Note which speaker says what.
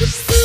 Speaker 1: Bye.